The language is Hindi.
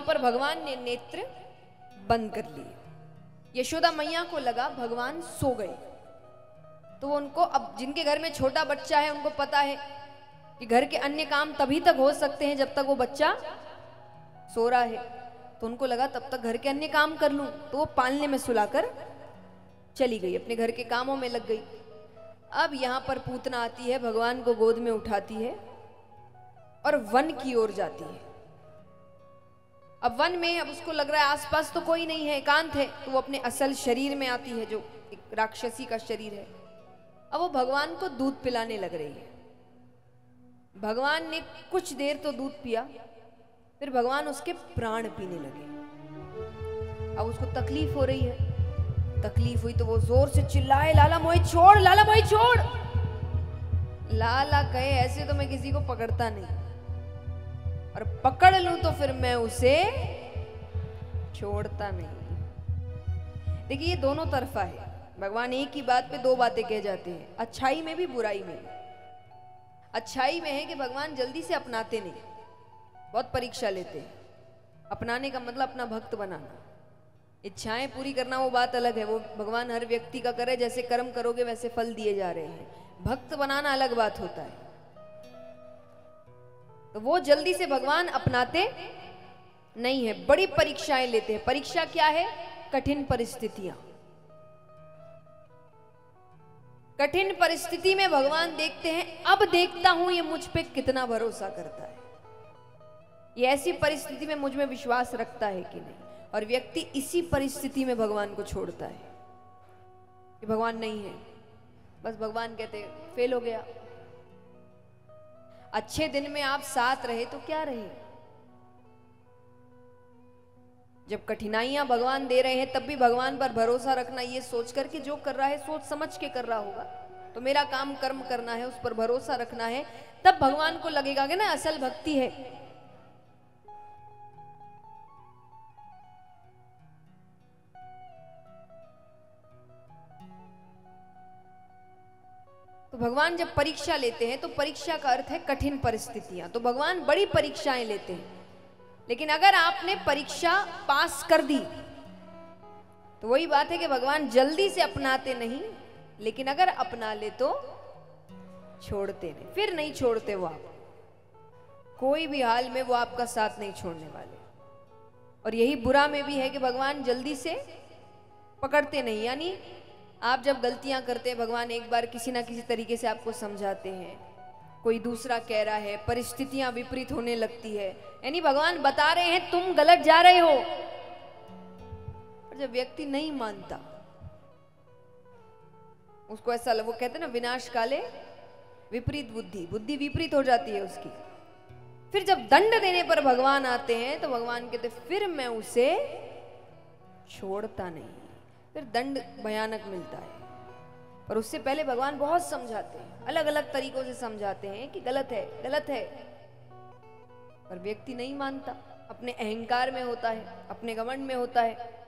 यहाँ पर भगवान ने नेत्र बंद कर लिए। यशोदा मैया को लगा भगवान सो गए। तो उनको अब जिनके घर में छोटा बच्चा है, उनको पता है कि घर के अन्य काम तभी तक हो सकते हैं जब तक वो बच्चा सो रहा है। तो उनको लगा तब तक घर के अन्य काम कर लूँ। तो वो पालने में सुलाकर चली गई, अपने घर के कामों में लग गई। अब यहाँ पर पूतना आती है, भगवान को गोद में उठाती है और वन की ओर जाती है। अब वन में अब उसको लग रहा है आसपास तो कोई नहीं है, एकांत है तो वो अपने असल शरीर में आती है जो एक राक्षसी का शरीर है। अब वो भगवान को दूध पिलाने लग रही है। भगवान ने कुछ देर तो दूध पिया, फिर भगवान उसके प्राण पीने लगे। अब उसको तकलीफ़ हो रही है। तकलीफ़ हुई तो वो ज़ोर से चिल्लाए, लाला मोई छोड़, लाला मोई छोड़! लाला कहे, ऐसे तो मैं किसी को पकड़ता नहीं। और पकड़ लूँ तो फिर मैं उसे छोड़ता नहीं। देखिए, ये दोनों तरफा है। भगवान एक ही बात पे दो बातें कह जाते हैं। अच्छाई में भी बुराई में अच्छाई में है कि भगवान जल्दी से अपनाते नहीं। बहुत परीक्षा लेते हैं। अपनाने का मतलब अपना भक्त बनाना। इच्छाएँ पूरी करना वो बात अलग है। वो भगवान हर व्यक्ति का करे, जैसे कर्म करोगे, वैसे फल दिए जा रहे हैं। भक्त बनाना अलग बात होता है। तो वो जल्दी से भगवान अपनाते नहीं है। बड़ी परीक्षाएँ लेते हैं। परीक्षा क्या है? कठिन परिस्थितियाँ। कठिन परिस्थिति में भगवान देखते हैं, अब देखता हूँ ये मुझ पे कितना भरोसा करता है। ये ऐसी परिस्थिति में मुझमें विश्वास रखता है कि नहीं? और व्यक्ति इसी परिस्थिति में भगवान को छोड़ता है कि भगवान नहीं है। बस भगवान कहते फेल हो गया। अच्छे दिन में आप साथ रहे तो क्या रहे? जब कठिनाइयाँ भगवान दे रहे हैं, तब भी भगवान पर भरोसा रखना, ये सोच करके जो कर रहा है, सोच समझ के कर रहा होगा। तो मेरा काम कर्म करना है, उस पर भरोसा रखना है। तब भगवान को लगेगा कि ना, असल भक्ति है। भगवान जब परीक्षा लेते हैं तो परीक्षा का अर्थ है कठिन परिस्थितियाँ। तो भगवान बड़ी परीक्षाएँ लेते हैं। लेकिन अगर आपने परीक्षा पास कर दी तो वही बात है कि भगवान जल्दी से अपनाते नहीं, लेकिन अगर अपना ले तो छोड़ते नहीं। फिर नहीं छोड़ते वो आप। कोई भी हाल में वो आपका साथ नहीं छोड़ने वाले। और यही बुरा में भी है कि भगवान जल्दी से पकड़ते नहीं। यानी आप जब गलतियाँ करते हैं, भगवान एक बार किसी ना किसी तरीके से आपको समझाते हैं। कोई दूसरा कह रहा है, परिस्थितियाँ विपरीत होने लगती है। यानी भगवान बता रहे हैं, तुम गलत जा रहे हो। और जब व्यक्ति नहीं मानता, उसको ऐसा वो कहते हैं ना, विनाश काले, विपरीत बुद्धि बुद्धि विपरीत हो जाती है उसकी। फिर जब दंड देने पर भगवान आते हैं तो भगवान कहते फिर मैं उसे छोड़ता नहीं। फिर दंड भयानक मिलता है। पर उससे पहले भगवान बहुत समझाते हैं अलग अलग तरीकों से समझाते हैं कि गलत है गलत है। पर व्यक्ति नहीं मानता, अपने अहंकार में होता है, अपने गमंड में होता है।